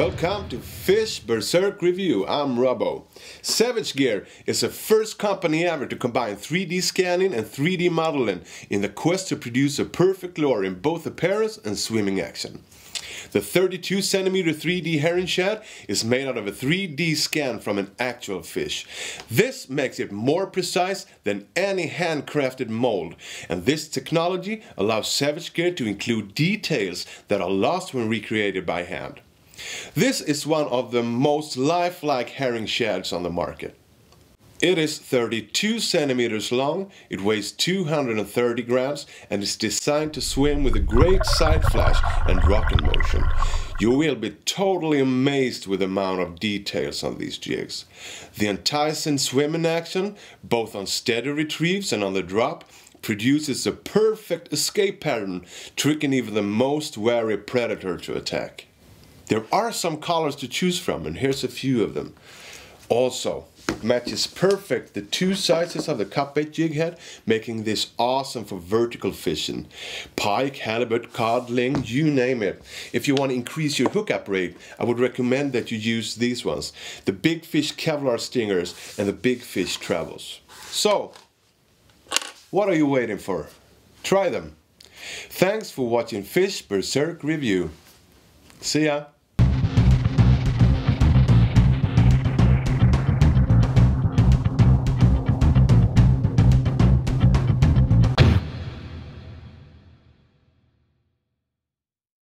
Welcome to Fish Berserk Review. I'm Robbo. Savage Gear is the first company ever to combine 3D scanning and 3D modeling in the quest to produce a perfect lure in both appearance and swimming action. The 32 cm 3D herring shad is made out of a 3D scan from an actual fish. This makes it more precise than any handcrafted mold and this technology allows Savage Gear to include details that are lost when recreated by hand. This is one of the most lifelike herring shads on the market. It is 32 centimeters long, it weighs 230 grams and is designed to swim with a great side flash and rocking motion. You will be totally amazed with the amount of details on these jigs. The enticing swimming action, both on steady retrieves and on the drop, produces a perfect escape pattern, tricking even the most wary predator to attack. There are some colors to choose from and here's a few of them. Also, matches perfect the two sizes of the cutbait jig head, making this awesome for vertical fishing. Pike, halibut, codling, you name it. If you want to increase your hookup rate, I would recommend that you use these ones. The Big Fish Kevlar Stingers and the Big Fish Trebles. So, what are you waiting for? Try them. Thanks for watching Fish Berserk Review. See ya!